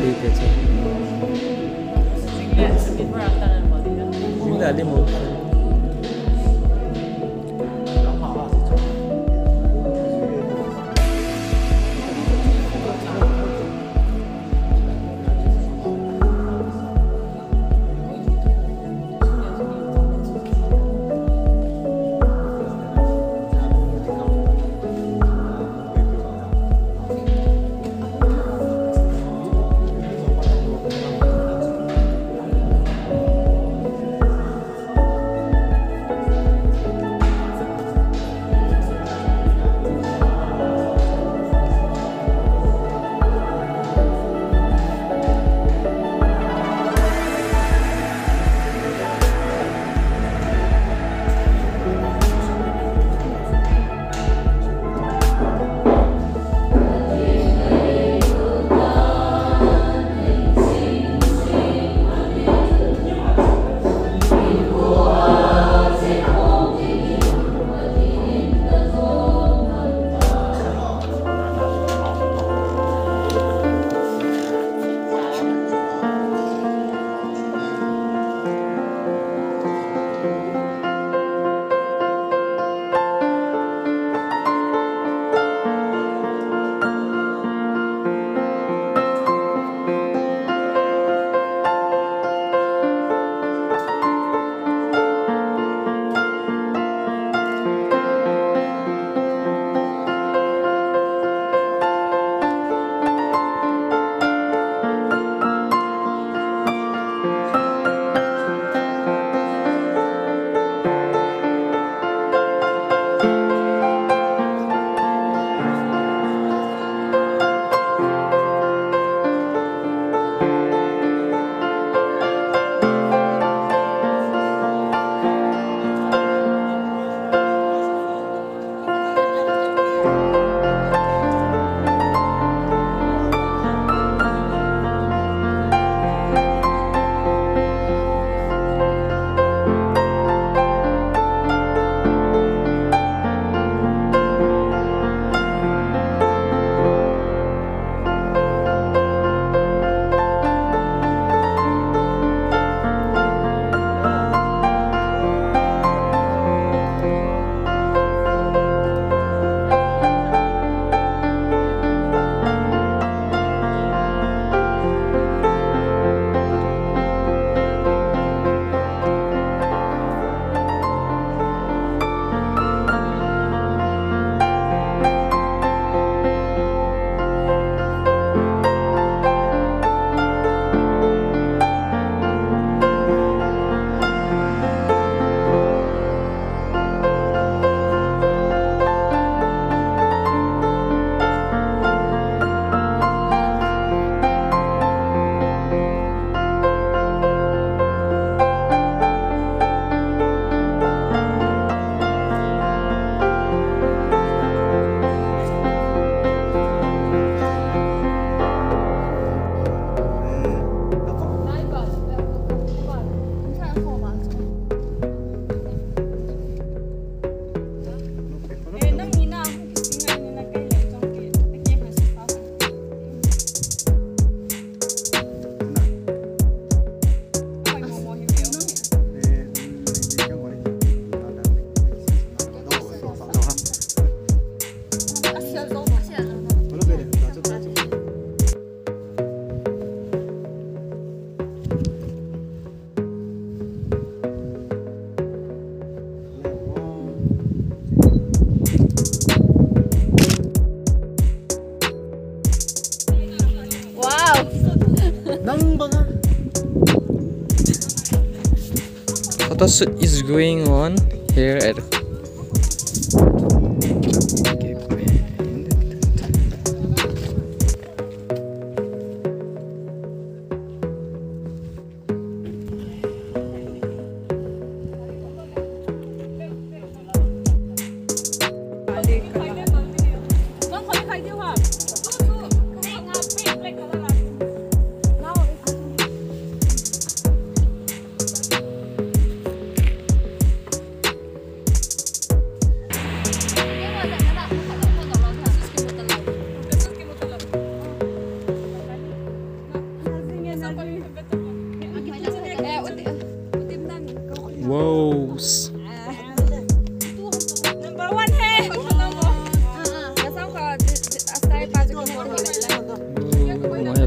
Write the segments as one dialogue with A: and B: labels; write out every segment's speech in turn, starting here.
A: updated sa Sigla, sa Before After ng Body. Sigla, di mo. Shoot is going on here at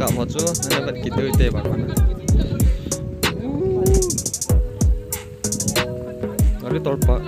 A: kak mojo nanti kita itu ya bang mana? Tapi tolpa.